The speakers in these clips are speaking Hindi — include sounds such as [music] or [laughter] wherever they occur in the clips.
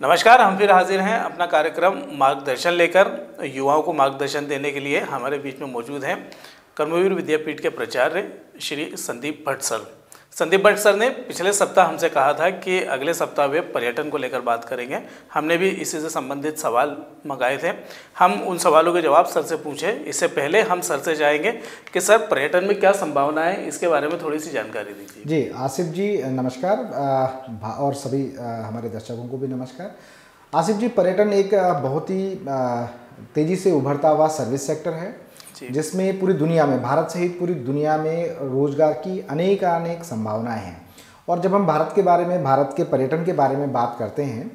नमस्कार, हम फिर हाजिर हैं अपना कार्यक्रम मार्गदर्शन लेकर युवाओं को मार्गदर्शन देने के लिए हमारे बीच में मौजूद हैं कर्मवीर विद्यापीठ के प्राचार्य श्री संदीप भट्ट सर। संदीप भट्ट सर ने पिछले सप्ताह हमसे कहा था कि अगले सप्ताह वे पर्यटन को लेकर बात करेंगे। हमने भी इसी से संबंधित सवाल मंगाए थे। हम उन सवालों के जवाब सर से पूछे। इससे पहले हम सर से जाएँगे कि सर, पर्यटन में क्या संभावना है, इसके बारे में थोड़ी सी जानकारी दीजिए। जी, आसिफ जी, नमस्कार। और सभी हमारे दर्शकों को भी नमस्कार। आसिफ जी, पर्यटन एक बहुत ही तेज़ी से उभरता हुआ सर्विस सेक्टर है। जिसमें पूरी दुनिया में, भारत सहित पूरी दुनिया में रोज़गार की अनेक अनेक संभावनाएँ हैं। और जब हम भारत के बारे में, भारत के पर्यटन के बारे में बात करते हैं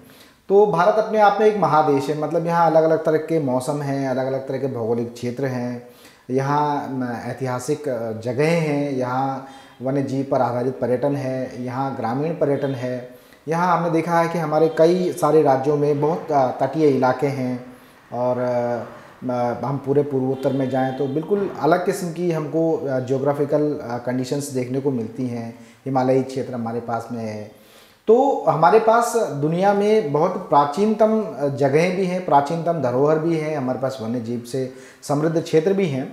तो भारत अपने आप में एक महादेश है। मतलब यहाँ अलग अलग तरह के मौसम हैं अलग अलग तरह के भौगोलिक क्षेत्र हैं। यहाँ ऐतिहासिक जगहें हैं। यहाँ वन्य जीव पर आधारित पर्यटन है। यहाँ ग्रामीण पर्यटन है। यहाँ हमने देखा है कि हमारे कई सारे राज्यों में बहुत तटीय इलाके हैं। और हम पूरे पूर्वोत्तर में जाएँ तो बिल्कुल अलग किस्म की हमको जोग्राफिकल कंडीशंस देखने को मिलती हैं। हिमालयी क्षेत्र हमारे पास में है। तो हमारे पास दुनिया में बहुत प्राचीनतम जगहें भी हैं, प्राचीनतम धरोहर भी हैं, हमारे पास वन्य जीव से समृद्ध क्षेत्र भी हैं।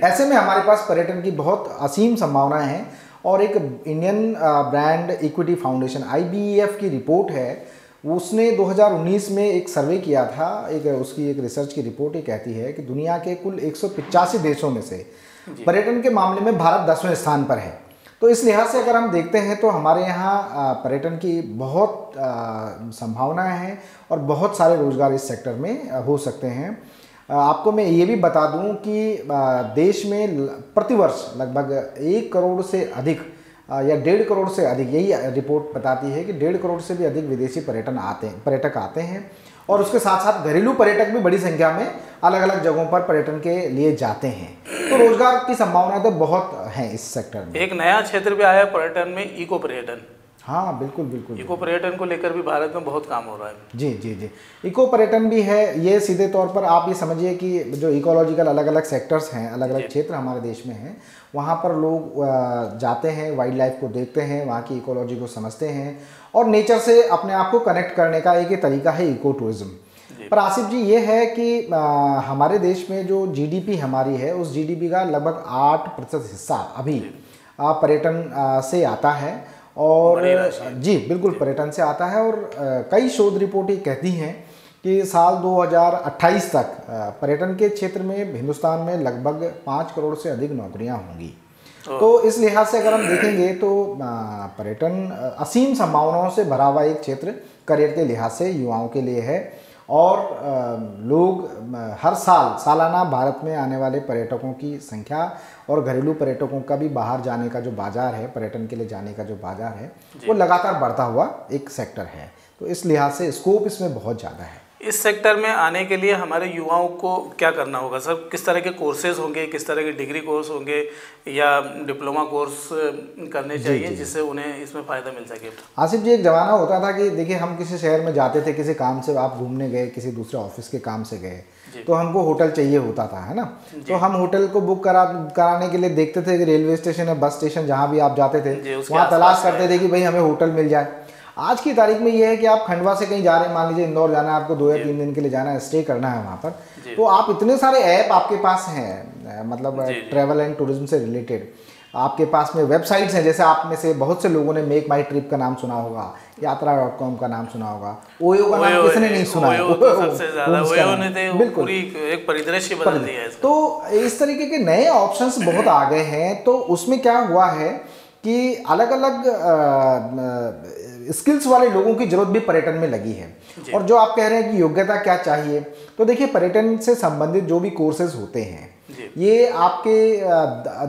[clears throat] ऐसे में हमारे पास पर्यटन की बहुत असीम संभावनाएँ हैं और एक इंडियन ब्रांड इक्विटी फाउंडेशन आई की रिपोर्ट है उसने 2019 में एक सर्वे किया था एक उसकी एक रिसर्च की रिपोर्ट ये कहती है कि दुनिया के कुल एक देशों में से पर्यटन के मामले में भारत दसवें स्थान पर है। तो इस लिहाज से अगर हम देखते हैं तो हमारे यहाँ पर्यटन की बहुत संभावनाएँ हैं और बहुत सारे रोज़गार इस सेक्टर में हो सकते हैं। आपको मैं ये भी बता दूँ कि देश में प्रतिवर्ष लगभग एक करोड़ से अधिक या डेढ़ करोड़ से अधिक, यही रिपोर्ट बताती है कि डेढ़ करोड़ से भी अधिक विदेशी पर्यटन आते हैं पर्यटक आते हैं। और उसके साथ साथ घरेलू पर्यटक भी बड़ी संख्या में अलग अलग जगहों पर पर्यटन के लिए जाते हैं। तो रोज़गार की संभावना तो बहुत है इस सेक्टर में। एक नया क्षेत्र भी आया पर्यटन में इको पर्यटन हाँ बिल्कुल बिल्कुल। इको पर्यटन को लेकर भी भारत में बहुत काम हो रहा है। जी जी जी। इको पर्यटन भी है ये सीधे तौर पर आप ये समझिए कि जो इकोलॉजिकल अलग अलग सेक्टर्स हैं अलग अलग क्षेत्र हमारे देश में हैं वहाँ पर लोग जाते हैं वाइल्ड लाइफ को देखते हैं वहाँ की इकोलॉजी को समझते हैं और नेचर से अपने आप को कनेक्ट करने का एक ही तरीका है इको टूरिज़्म पर आसिफ जी ये है कि आ, हमारे देश में जो जीडीपी हमारी है उस जीडीपी का लगभग आठ प्रतिशत हिस्सा अभी पर्यटन से आता है। और जी बिल्कुल पर्यटन से आता है और कई शोध रिपोर्ट ये कहती हैं कि साल 2028 तक पर्यटन के क्षेत्र में हिंदुस्तान में लगभग पाँच करोड़ से अधिक नौकरियाँ होंगी। तो इस लिहाज से अगर हम देखेंगे तो पर्यटन असीम संभावनाओं से भरा हुआ एक क्षेत्र करियर के लिहाज से युवाओं के लिए है। और लोग हर साल सालाना भारत में आने वाले पर्यटकों की संख्या और घरेलू पर्यटकों का भी बाहर जाने का जो बाज़ार है पर्यटन के लिए जाने का जो बाज़ार है वो लगातार बढ़ता हुआ एक सेक्टर है। तो इस लिहाज से स्कोप इसमें बहुत ज़्यादा है। इस सेक्टर में आने के लिए हमारे युवाओं को क्या करना होगा? सर किस तरह के कोर्सेज होंगे? किस तरह के डिग्री कोर्स होंगे? या डिप्लोमा कोर्स करने चाहिए जिससे उन्हें इसमें फ़ायदा मिल सके? आसिफ जी एक ज़माना होता था कि देखिए हम किसी शहर में जाते थे किसी काम से आप घूमने गए किसी दूसरे ऑफ़िस के काम से गए तो हमको होटल चाहिए होता था है ना? तो हम होटल को बुक करा कराने के लिए देखते थे कि रेलवे स्टेशन है बस स्टेशन जहाँ भी आप जाते थे वहाँ तलाश करते थे कि भाई हमें होटल मिल जाए। आज की तारीख में ये है कि आप खंडवा से कहीं जा रहे हैं मान लीजिए इंदौर जाना है आपको दो या तीन दिन के लिए जाना है स्टे करना है वहाँ पर तो आप इतने सारे ऐप आपके पास हैं मतलब ट्रैवल एंड टूरिज़्म से रिलेटेड आपके पास में वेबसाइट्स हैं जैसे आप में से बहुत से लोगों ने मेक माई ट्रिप का नाम सुना होगा यात्रा डॉट कॉम का नाम सुना होगा ओयो का नाम किसने नहीं सुना है? तो [laughs] बिल्कुल। एक परिदृश्य बदल दिया है तो इस तरीके के नए ऑप्शंस बहुत आ गए हैं तो उसमें क्या हुआ है कि अलग अलग स्किल्स वाले लोगों की ज़रूरत भी पर्यटन में लगी है। और जो आप कह रहे हैं कि योग्यता क्या चाहिए तो देखिए पर्यटन से संबंधित जो भी कोर्सेज होते हैं ये आपके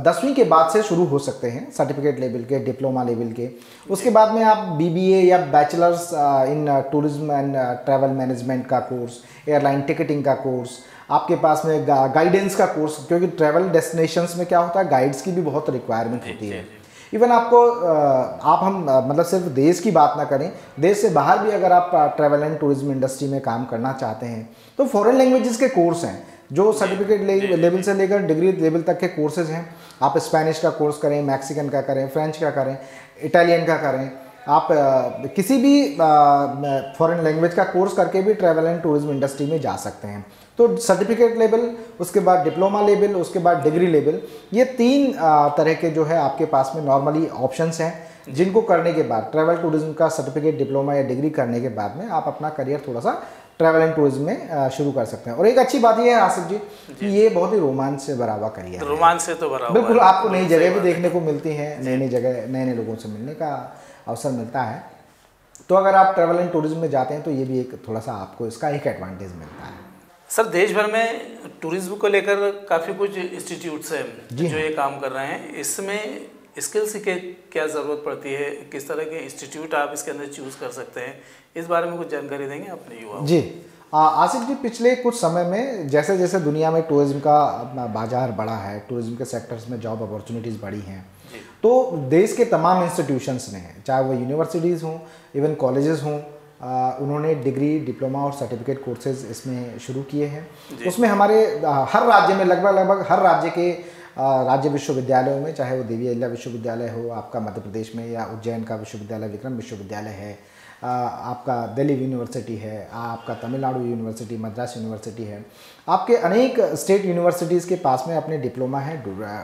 दसवीं के बाद से शुरू हो सकते हैं सर्टिफिकेट लेवल के डिप्लोमा लेवल के। उसके बाद में आप बीबीए या bachelors in tourism and travel management का कोर्स एयरलाइन टिकटिंग का कोर्स आपके पास में गाइडेंस का कोर्स क्योंकि ट्रैवल डेस्टिनेशंस में क्या होता है गाइड्स की भी बहुत रिक्वायरमेंट होती है। इवन आपको आप हम मतलब सिर्फ़ देश की बात ना करें देश से बाहर भी अगर आप ट्रैवल एंड टूरिज़्म इंडस्ट्री में काम करना चाहते हैं तो फॉरेन लैंग्वेजेस के कोर्स हैं जो सर्टिफिकेट लेवल से लेकर डिग्री लेवल तक के कोर्सेज हैं। आप स्पेनिश का कोर्स करें मैक्सिकन का करें फ्रेंच का करें इटालियन का करें। आप किसी भी फॉरेन लैंग्वेज का कोर्स करके भी ट्रैवल एंड टूरिज़्म इंडस्ट्री में जा सकते हैं। तो सर्टिफिकेट लेवल उसके बाद डिप्लोमा लेवल उसके बाद डिग्री लेवल ये तीन तरह के जो है आपके पास में नॉर्मली ऑप्शंस हैं जिनको करने के बाद ट्रैवल टूरिज़्म का सर्टिफिकेट डिप्लोमा या डिग्री करने के बाद में आप अपना करियर थोड़ा सा ट्रैवल एंड टूरिज़्म में शुरू कर सकते हैं। और एक अच्छी बात यह है आसिफ जी कि ये बहुत ही रोमांच से भरा हुआ करियर रोमांच से तो भरा बिल्कुल आपको नई जगह भी देखने को मिलती है नई नई जगह नए नए लोगों से मिलने का अवसर मिलता है। तो अगर आप ट्रैवल एंड टूरिज़्म में जाते हैं तो ये भी एक थोड़ा सा आपको इसका एक एडवांटेज मिलता है। सर देश भर में टूरिज़्म को लेकर काफ़ी कुछ इंस्टीट्यूट्स हैं जो हाँ। ये काम कर रहे हैं। इसमें स्किल्स की क्या ज़रूरत पड़ती है? किस तरह के इंस्टीट्यूट आप इसके अंदर चूज़ कर सकते हैं? इस बारे में कुछ जानकारी देंगे अपने युवा जी। आसिफ जी पिछले कुछ समय में जैसे जैसे दुनिया में टूरिज़्म का बाज़ार बढ़ा है टूरिज़्म के सेक्टर्स में जॉब अपॉर्चुनिटीज़ बढ़ी हैं तो देश के तमाम इंस्टीट्यूशंस ने चाहे वो यूनिवर्सिटीज़ हों इवन कॉलेजेस हों उन्होंने डिग्री डिप्लोमा और सर्टिफिकेट कोर्सेज इसमें शुरू किए हैं। उसमें हमारे हर राज्य में लगभग लगभग हर राज्य के राज्य विश्वविद्यालयों में चाहे वो देवी अहिल्या विश्वविद्यालय हो आपका मध्य प्रदेश में या उज्जैन का विश्वविद्यालय विक्रम विश्वविद्यालय है आपका दिल्ली यूनिवर्सिटी है आपका तमिलनाडु यूनिवर्सिटी मद्रास यूनिवर्सिटी है। आपके अनेक स्टेट यूनिवर्सिटीज़ के पास में अपने डिप्लोमा है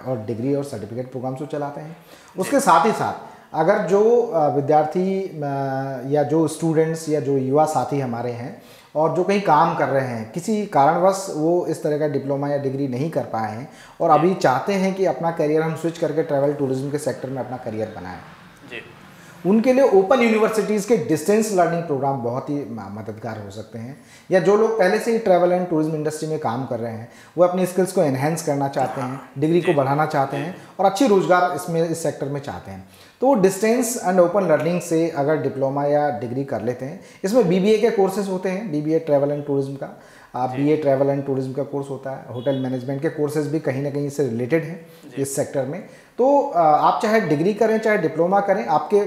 और डिग्री और सर्टिफिकेट प्रोग्राम्स को चलाते हैं। उसके साथ ही साथ अगर जो विद्यार्थी या जो स्टूडेंट्स या जो युवा साथी हमारे हैं और जो कहीं काम कर रहे हैं किसी कारणवश वो इस तरह का डिप्लोमा या डिग्री नहीं कर पाए हैं और अभी चाहते हैं कि अपना करियर हम स्विच करके ट्रैवल टूरिज़्म के सेक्टर में अपना करियर बनाएँ। उनके लिए ओपन यूनिवर्सिटीज़ के डिस्टेंस लर्निंग प्रोग्राम बहुत ही मददगार हो सकते हैं। या जो लोग पहले से ही ट्रैवल एंड टूरिज़्म इंडस्ट्री में काम कर रहे हैं वो अपनी स्किल्स को एनहेंस करना चाहते हैं डिग्री को बढ़ाना चाहते हैं और अच्छी रोज़गार इसमें इस सेक्टर में चाहते हैं। तो डिस्टेंस एंड ओपन लर्निंग से अगर डिप्लोमा या डिग्री कर लेते हैं इसमें बीबीए के कोर्सेज होते हैं बीबीए ट्रैवल एंड टूरिज़्म का। आप B A travel and tourism का कोर्स होता है होटल मैनेजमेंट के कोर्सेज भी कहीं ना कहीं इससे रिलेटेड हैं इस सेक्टर में। तो आप चाहे डिग्री करें चाहे डिप्लोमा करें आपके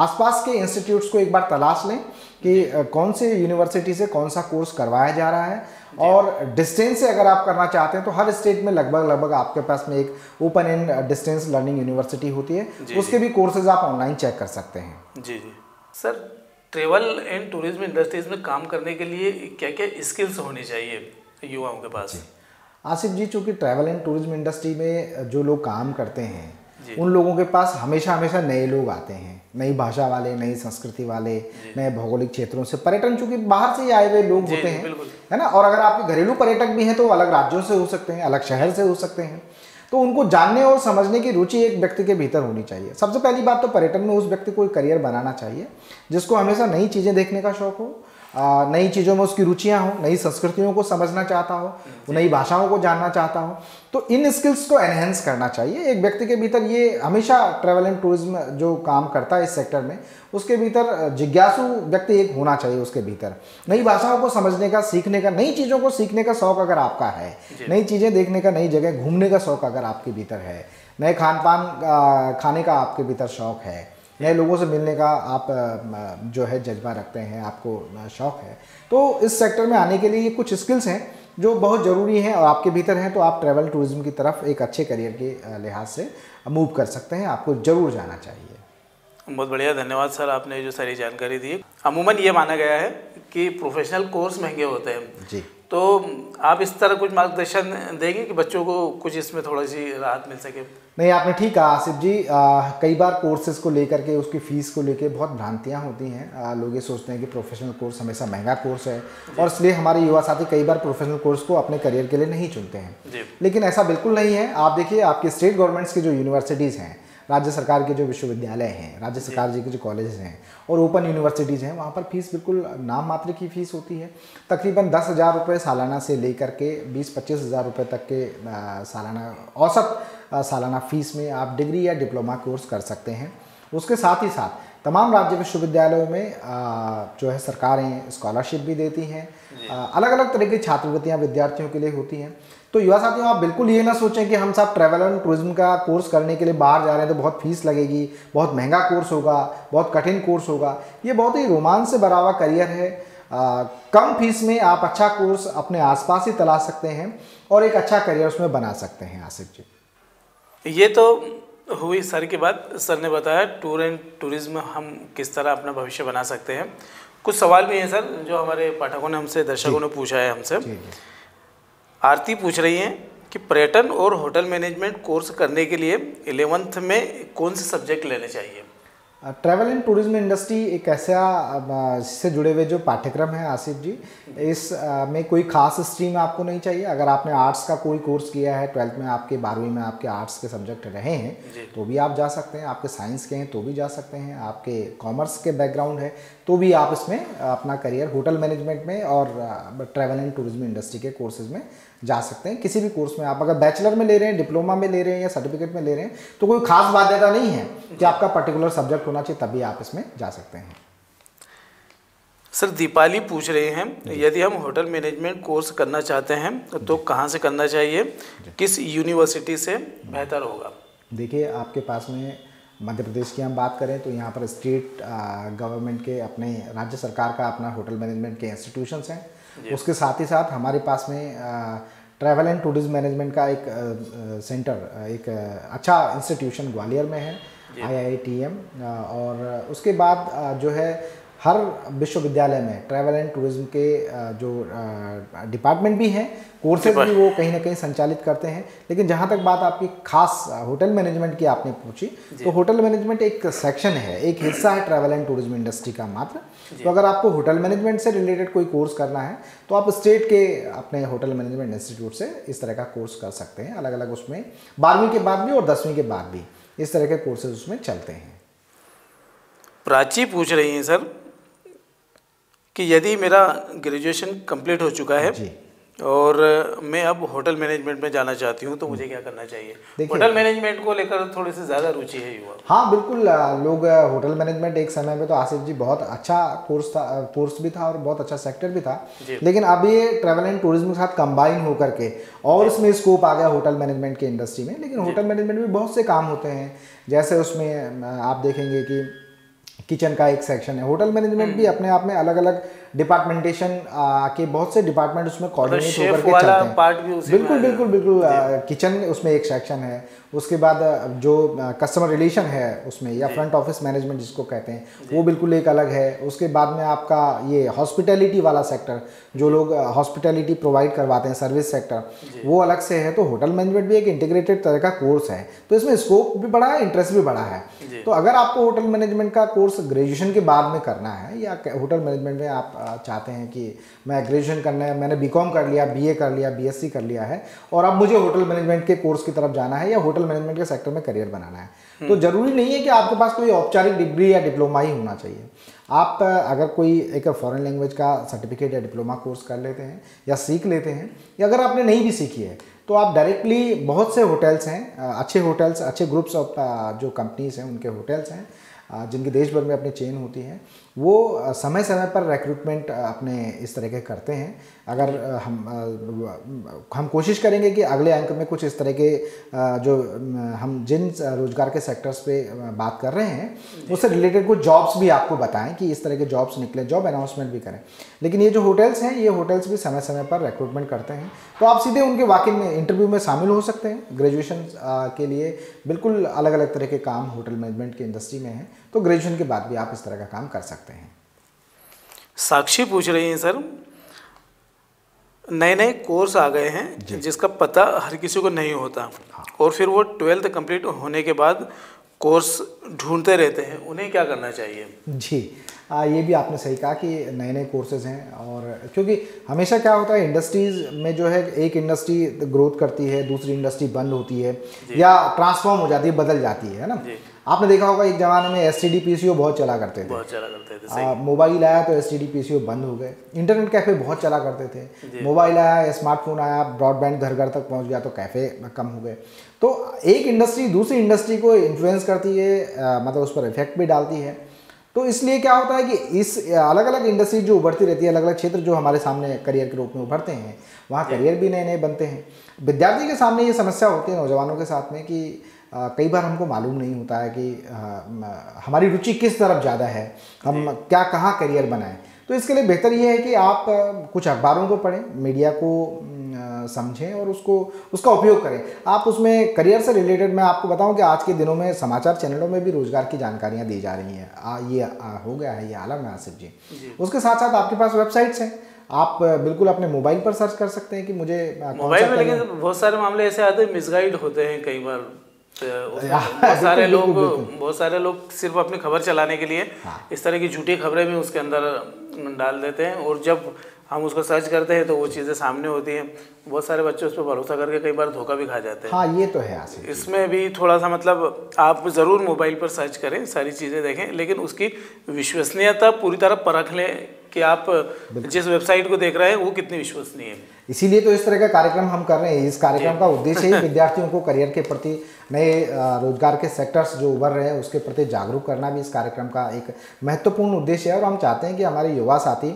आसपास के इंस्टीट्यूट्स को एक बार तलाश लें कि कौन से यूनिवर्सिटी से कौन सा कोर्स करवाया जा रहा है। और डिस्टेंस से अगर आप करना चाहते हैं तो हर स्टेट में लगभग लगभग आपके पास में एक open and distance learning university होती है। उसके भी कोर्सेज आप ऑनलाइन चेक कर सकते हैं। जी जी। Sir travel and tourism industries में काम करने के लिए क्या क्या स्किल्स होनी चाहिए युवाओं के पास? आसिफ जी चूँकि ट्रैवल एंड टूरिज़्म इंडस्ट्री में जो लोग काम करते हैं उन लोगों के पास हमेशा हमेशा नए लोग आते हैं नई भाषा वाले नई संस्कृति वाले नए भौगोलिक क्षेत्रों से पर्यटन चूँकि बाहर से ही आए हुए लोग होते हैं है ना? और अगर आपके घरेलू पर्यटक भी हैं तो अलग राज्यों से हो सकते हैं अलग शहर से हो सकते हैं। तो उनको जानने और समझने की रुचि एक व्यक्ति के भीतर होनी चाहिए। सबसे पहली बात तो पर्यटन में उस व्यक्ति को एक करियर बनाना चाहिए जिसको हमेशा नई चीज़ें देखने का शौक हो नई चीज़ों में उसकी रुचियाँ हों नई संस्कृतियों को समझना चाहता हो नई भाषाओं को जानना चाहता हो तो इन स्किल्स को एनहेंस करना चाहिए। एक व्यक्ति के भीतर ये हमेशा ट्रैवल एंड टूरिज़्म जो काम करता है इस सेक्टर में उसके भीतर जिज्ञासु व्यक्ति एक होना चाहिए उसके भीतर। नई भाषाओं को समझने का सीखने का नई चीज़ों को सीखने का शौक अगर आपका है नई चीज़ें देखने का नई जगह घूमने का शौक अगर आपके भीतर है नए खान पान खाने का आपके भीतर शौक है नए लोगों से मिलने का आप जो है जज्बा रखते हैं आपको शौक़ है। तो इस सेक्टर में आने के लिए ये कुछ स्किल्स हैं जो बहुत ज़रूरी हैं और आपके भीतर हैं तो आप ट्रैवल टूरिज़्म की तरफ़ एक अच्छे करियर के लिहाज से मूव कर सकते हैं। आपको ज़रूर जाना चाहिए। बहुत बढ़िया धन्यवाद सर आपने जो सारी जानकारी दी। अमूमन ये माना गया है कि प्रोफेशनल कोर्स महँगे होते हैं। जी। तो आप इस तरह कुछ मार्गदर्शन देंगे कि बच्चों को कुछ इसमें थोड़ी सी राहत मिल सके? नहीं आपने ठीक कहा आसिफ जी। आ, कई बार कोर्सेज को लेकर के उसकी फ़ीस को लेकर बहुत भ्रांतियाँ होती हैं। लोग ये सोचते हैं कि प्रोफेशनल कोर्स हमेशा महँगा कोर्स है। और इसलिए हमारे युवा साथी कई बार प्रोफेशनल कोर्स को अपने करियर के लिए नहीं चुनते हैं। लेकिन ऐसा बिल्कुल नहीं है। आप देखिए आपके स्टेट गवर्नमेंट्स की जो यूनिवर्सिटीज़ हैं राज्य सरकार के जो विश्वविद्यालय हैं राज्य सरकार जी के जो कॉलेजेस हैं और ओपन यूनिवर्सिटीज़ हैं वहाँ पर फ़ीस बिल्कुल नाम मात्र की फ़ीस होती है। तकरीबन दस हज़ार रुपये सालाना से लेकर के बीस पच्चीस हज़ार रुपये तक के सालाना औसत सालाना फ़ीस में आप डिग्री या डिप्लोमा कोर्स कर सकते हैं। उसके साथ ही साथ तमाम राज्य विश्वविद्यालयों में जो है सरकारें स्कॉलरशिप भी देती हैं। अलग अलग तरह की छात्रवृत्तियाँ विद्यार्थियों के लिए होती हैं। तो युवा साथियों आप बिल्कुल ये ना सोचें कि हम सब ट्रैवल एंड टूरिज़्म का कोर्स करने के लिए बाहर जा रहे हैं तो बहुत फ़ीस लगेगी बहुत महँगा कोर्स होगा बहुत कठिन कोर्स होगा। ये बहुत ही रोमांच से भरा हुआ करियर है। आ, कम फ़ीस में आप अच्छा कोर्स अपने आसपास ही तलाश सकते हैं और एक अच्छा करियर उसमें बना सकते हैं आसिफ जी। ये तो हुई सर की बात। सर ने बताया टूर एंड टूरिज़्म हम किस तरह अपना भविष्य बना सकते हैं। कुछ सवाल भी हैं सर जो हमारे पाठकों ने हमसे दर्शकों ने पूछा है हमसे। आरती पूछ रही हैं कि पर्यटन और होटल मैनेजमेंट कोर्स करने के लिए एलेवंथ में कौन से सब्जेक्ट लेने चाहिए? ट्रैवल एंड टूरिज़्म इंडस्ट्री एक ऐसा इससे जुड़े हुए जो पाठ्यक्रम है आसिफ जी इस में कोई खास स्ट्रीम आपको नहीं चाहिए? अगर आपने आर्ट्स का कोई कोर्स किया है ट्वेल्थ में आपके बारहवीं में आपके आर्ट्स के सब्जेक्ट रहे हैं तो भी आप जा सकते हैं आपके साइंस के हैं तो भी जा सकते हैं आपके कॉमर्स के बैकग्राउंड है तो भी आप इसमें अपना करियर होटल मैनेजमेंट में और ट्रैवल एंड टूरिज़्म इंडस्ट्री के कोर्सेज में जा सकते हैं किसी भी कोर्स में। आप अगर बैचलर में ले रहे हैं डिप्लोमा में ले रहे हैं या सर्टिफिकेट में ले रहे हैं तो कोई खास बाध्यता नहीं है कि आपका पर्टिकुलर सब्जेक्ट होना चाहिए तभी आप इसमें जा सकते हैं। सर दीपाली पूछ रहे हैं यदि हम होटल मैनेजमेंट कोर्स करना चाहते हैं तो कहाँ से करना चाहिए? किस यूनिवर्सिटी से बेहतर होगा? देखिए आपके पास में मध्य प्रदेश की हम बात करें तो यहाँ पर स्टेट गवर्नमेंट के अपने राज्य सरकार का अपना होटल मैनेजमेंट के इंस्टीट्यूशंस हैं। उसके साथ ही साथ हमारे पास में ट्रैवल एंड टूरिज़्म मैनेजमेंट का एक सेंटर एक अच्छा इंस्टीट्यूशन ग्वालियर में है आई आई टी एम और उसके बाद जो है हर विश्वविद्यालय में ट्रैवल एंड टूरिज़्म के जो डिपार्टमेंट भी हैं कोर्सेज भी वो कहीं ना कहीं संचालित करते हैं। लेकिन जहाँ तक बात आपकी खास होटल मैनेजमेंट की आपने पूछी तो होटल मैनेजमेंट एक सेक्शन है एक हिस्सा है ट्रैवल एंड टूरिज़्म इंडस्ट्री का मात्र। तो अगर आपको होटल मैनेजमेंट से रिलेटेड कोई कोर्स करना है तो आप स्टेट के अपने होटल मैनेजमेंट इंस्टीट्यूट से इस तरह का कोर्स कर सकते हैं अलग अलग उसमें बारहवीं के बाद भी और दसवीं के बाद भी इस तरह के कोर्सेज उसमें चलते हैं। प्राची पूछ रही हैं सर। कि यदि मेरा ग्रेजुएशन कंप्लीट हो चुका है जी। और मैं अब होटल मैनेजमेंट में जाना चाहती हूँ तो मुझे क्या करना चाहिए? होटल मैनेजमेंट को लेकर थोड़ी सी ज़्यादा रुचि है युवा। हाँ बिल्कुल लोग होटल मैनेजमेंट एक समय में तो आसिफ जी बहुत अच्छा कोर्स था कोर्स भी था और बहुत अच्छा सेक्टर भी था। लेकिन अब ये ट्रैवल एंड टूरिज़्म के साथ कंबाइन होकर के और इसमें स्कोप आ गया होटल मैनेजमेंट के इंडस्ट्री में। लेकिन होटल मैनेजमेंट में बहुत से काम होते हैं। जैसे उसमें आप देखेंगे कि किचन का एक सेक्शन है होटल मैनेजमेंट भी हम्म। अपने आप में अलग अलग डिपार्टमेंटेशन के बहुत से डिपार्टमेंट उसमें कोऑर्डिनेट होकर के चलते हैं। पार्ट भी उसी बिल्कुल बिल्कुल बिल्कुल किचन उसमें एक सेक्शन है। उसके बाद जो कस्टमर रिलेशन है उसमें या फ्रंट ऑफ़िस मैनेजमेंट जिसको कहते हैं वो बिल्कुल एक अलग है। उसके बाद में आपका ये हॉस्पिटैलिटी वाला सेक्टर जो लोग हॉस्पिटैलिटी प्रोवाइड करवाते हैं सर्विस सेक्टर वो अलग से है। तो होटल मैनेजमेंट भी एक इंटीग्रेटेड तरह का कोर्स है। तो इसमें स्कोप भी बड़ा है इंटरेस्ट भी बड़ा है। तो अगर आपको होटल मैनेजमेंट का कोर्स ग्रेजुएशन के बाद में करना है या होटल मैनेजमेंट में आप चाहते हैं कि मैं ग्रेजुएशन करना है मैंने बी कर लिया बीए कर लिया बीएससी कर लिया है और अब मुझे होटल मैनेजमेंट के कोर्स की तरफ़ जाना है या होटल मैनेजमेंट के सेक्टर में करियर बनाना है। तो हम्म। ज़रूरी नहीं है कि आपके पास कोई औपचारिक डिग्री या डिप्लोमा ही होना चाहिए। आप अगर कोई एक फॉरेन लैंग्वेज का सर्टिफिकेट या डिप्लोमा कोर्स कर लेते हैं या सीख लेते हैं या अगर आपने नहीं भी सीखी है तो आप डायरेक्टली बहुत से होटल्स हैं अच्छे होटल्स अच्छे ग्रुप्स ऑफ़ जो कंपनीज़ हैं उनके होटल्स हैं जिनकी देश भर में अपनी चेन होती हैं। वो समय समय पर रिक्रूटमेंट अपने इस तरह के करते हैं। अगर हम हम कोशिश करेंगे कि अगले अंक में कुछ इस तरह के जो हम जिन रोज़गार के सेक्टर्स पे बात कर रहे हैं उससे रिलेटेड कुछ जॉब्स भी आपको बताएँ कि इस तरह के जॉब्स निकले जॉब अनाउंसमेंट भी करें। लेकिन ये जो होटल्स हैं ये होटल्स भी समय समय पर रिक्रूटमेंट करते हैं। तो आप सीधे उनके वाकई में इंटरव्यू में शामिल हो सकते हैं। ग्रेजुएशन के लिए बिल्कुल अलग अलग तरह के काम होटल मैनेजमेंट की इंडस्ट्री में हैं। तो ग्रेजुएशन के बाद भी आप इस तरह का काम कर सकते हैं। साक्षी पूछ रही हैं सर। नए नए कोर्स आ गए हैं जिसका पता हर किसी को नहीं होता। हाँ। और फिर वो ट्वेल्थ कंप्लीट होने के बाद कोर्स ढूंढते रहते हैं। उन्हें क्या करना चाहिए? जी। आ, ये भी आपने सही कहा कि नए नए कोर्सेज हैं और क्योंकि हमेशा क्या होता है इंडस्ट्रीज़ में जो है एक इंडस्ट्री ग्रोथ करती है दूसरी इंडस्ट्री बंद होती है या ट्रांसफॉर्म हो जाती है बदल जाती है ना? आपने देखा होगा एक ज़माने में एस टी बहुत चला करते थे। बहुत चला करते थे मोबाइल आया तो एस टी बंद हो गए। इंटरनेट कैफ़े बहुत चला करते थे। मोबाइल आया स्मार्टफ़ोन आया ब्रॉडबैंड घर घर तक पहुँच गया तो कैफ़े कम हो गए। तो एक इंडस्ट्री दूसरी इंडस्ट्री को इन्फ्लुएंस करती है मतलब उस पर इफ़ेक्ट भी डालती है। तो इसलिए क्या होता है कि इस अलग अलग इंडस्ट्री जो उभरती रहती है अलग अलग क्षेत्र जो हमारे सामने करियर के रूप में उभरते हैं वहाँ करियर भी नए नए बनते हैं। विद्यार्थी के सामने ये समस्या होती है नौजवानों के साथ में कि कई बार हमको मालूम नहीं होता है कि हमारी रुचि किस तरफ़ ज़्यादा है हम क्या कहाँ करियर बनाएँ। तो इसके लिए बेहतर ये है कि आप कुछ अखबारों को पढ़ें मीडिया को समझें और उसको उसका उपयोग करें। आप उसमें करियर से रिलेटेड मैं आपको बताऊँ कि आज के दिनों में समाचार चैनलों में भी रोज़गार की जानकारियाँ दी जा रही हैं। आ, ये आ, हो गया है ये आलम है आसिफ जी, जी। उसके साथ साथ आपके पास वेबसाइट्स हैं। आप बिल्कुल अपने मोबाइल पर सर्च कर सकते हैं कि मुझे मोबाइल में लेकिन बहुत सारे मामले ऐसे आते हैं मिसगाइड होते हैं कई बार। तो [laughs] बहुत सारे लोग बहुत सारे लोग सिर्फ़ अपनी खबर चलाने के लिए हाँ। इस तरह की झूठी खबरें भी उसके अंदर डाल देते हैं और जब हम उसको सर्च करते हैं तो वो चीज़ें सामने होती हैं। बहुत सारे बच्चे उस पर भरोसा करके कई बार धोखा भी खा जाते हैं। हाँ ये तो है इसमें भी थोड़ा सा मतलब आप ज़रूर मोबाइल पर सर्च करें सारी चीज़ें देखें लेकिन उसकी विश्वसनीयता पूरी तरह परख लें कि आप जिस वेबसाइट को देख रहे हैं वो कितनी विश्वसनीय है। इसीलिए तो इस तरह का कार्यक्रम हम कर रहे हैं। इस कार्यक्रम का उद्देश्य ही विद्यार्थियों को करियर के प्रति नए रोज़गार के सेक्टर्स जो उभर रहे हैं उसके प्रति जागरूक करना भी इस कार्यक्रम का एक महत्वपूर्ण उद्देश्य है। और हम चाहते हैं कि हमारे युवा साथी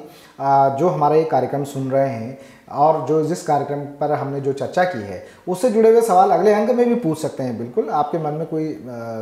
जो हमारा ये कार्यक्रम सुन रहे हैं और जो जिस कार्यक्रम पर हमने जो चर्चा की है, उससे जुड़े हुए सवाल अगले अंक में भी पूछ सकते हैं, बिल्कुल। आपके मन में कोई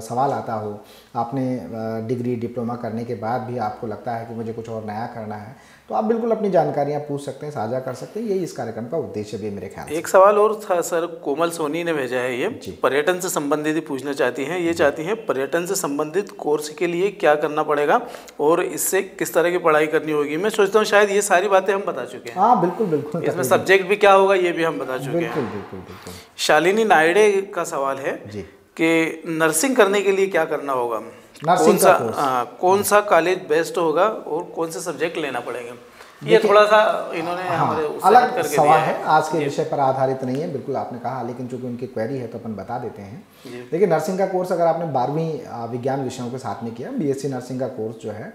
सवाल आता हो, आपने डिग्री, डिप्लोमा करने के बाद भी आपको लगता है कि मुझे कुछ और नया करना है तो आप बिल्कुल अपनी जानकारियाँ पूछ सकते हैं साझा कर सकते हैं। यही इस कार्यक्रम का उद्देश्य भी मेरे ख्याल एक सवाल और था सर कोमल सोनी ने भेजा है ये। पर्यटन से संबंधित ही पूछना चाहती हैं ये चाहती हैं पर्यटन से संबंधित कोर्स के लिए क्या करना पड़ेगा और इससे किस तरह की पढ़ाई करनी होगी? मैं सोचता हूँ शायद ये सारी बातें हम बता चुके हैं। हाँ बिल्कुल बिल्कुल। इसमें सब्जेक्ट भी क्या होगा ये भी हम बता चुके हैं। बिल्कुल बिल्कुल शालिनी नायडे का सवाल है कि नर्सिंग करने के लिए क्या करना होगा? कौन सा हाँ कौन सा कॉलेज बेस्ट होगा और कौन से सब्जेक्ट लेना पड़ेगा? ये थोड़ा सा इन्होंने हाँ, हमारे अलग करके सवाल है। आज के विषय पर आधारित नहीं है बिल्कुल आपने कहा लेकिन चूँकि उनकी क्वेरी है तो अपन बता देते हैं। देखिए नर्सिंग का कोर्स अगर आपने बारहवीं विज्ञान विषयों के साथ में किया बीएससी नर्सिंग का कोर्स जो है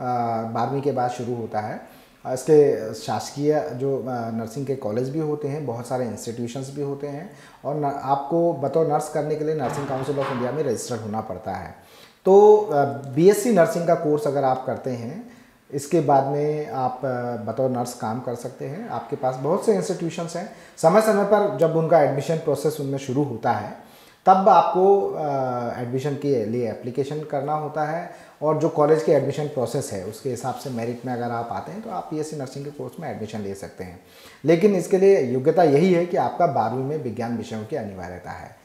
बारहवीं के बाद शुरू होता है। इसके शासकीय जो नर्सिंग के कॉलेज भी होते हैं बहुत सारे इंस्टीट्यूशंस भी होते हैं और आपको बतौर नर्स करने के लिए नर्सिंग काउंसिल ऑफ़ इंडिया में रजिस्टर्ड होना पड़ता है। तो बीएससी नर्सिंग का कोर्स अगर आप करते हैं इसके बाद में आप बतौर नर्स काम कर सकते हैं। आपके पास बहुत से इंस्टीट्यूशंस हैं। समय समय पर जब उनका एडमिशन प्रोसेस उनमें शुरू होता है तब आपको एडमिशन के लिए एप्लीकेशन करना होता है और जो कॉलेज के एडमिशन प्रोसेस है उसके हिसाब से मेरिट में अगर आप आते हैं तो आप पीएससी नर्सिंग के कोर्स में एडमिशन ले सकते हैं। लेकिन इसके लिए योग्यता यही है कि आपका बारहवीं में विज्ञान विषयों की अनिवार्यता है।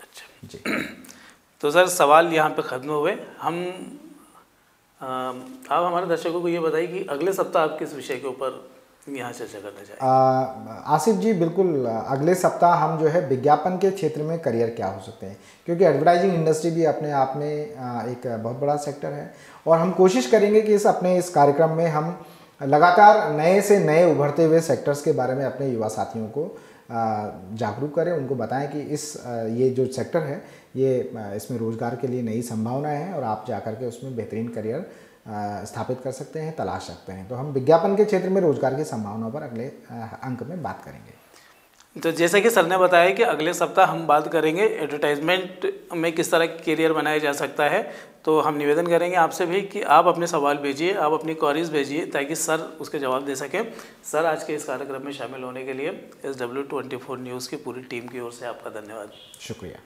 अच्छा। जी। तो सर, सवाल यहाँ पे ख़त्म हुए। हम आप हमारे दर्शकों को ये बताइए कि अगले सप्ताह आप किस विषय के ऊपर यहाँ चर्चा करना चाहिए आसिफ जी, बिल्कुल, अगले सप्ताह हम जो है विज्ञापन के क्षेत्र में करियर क्या हो सकते हैं? क्योंकि एडवर्टाइजिंग इंडस्ट्री भी अपने आप में एक बहुत बड़ा सेक्टर है। और हम कोशिश करेंगे कि इस अपने इस कार्यक्रम में हम लगातार नए से नए उभरते हुए सेक्टर्स के बारे में अपने युवा साथियों को जागरूक करें, उनको बताएँ कि इस ये जो सेक्टर है, ये इसमें रोज़गार के लिए नई संभावनाएँ हैं और आप जाकर के उसमें बेहतरीन करियर स्थापित कर सकते हैं, तलाश सकते हैं। तो हम विज्ञापन के क्षेत्र में रोज़गार की संभावनाओं पर अगले अंक में बात करेंगे। तो जैसा कि सर ने बताया कि अगले सप्ताह हम बात करेंगे एडवर्टाइजमेंट में किस तरह करियर बनाया जा सकता है। तो हम निवेदन करेंगे आपसे भी कि आप अपने सवाल भेजिए, आप अपनी क्वारीज भेजिए ताकि सर उसके जवाब दे सकें। सर, आज के इस कार्यक्रम में शामिल होने के लिए S W twenty four news की पूरी टीम की ओर से आपका धन्यवाद। शुक्रिया।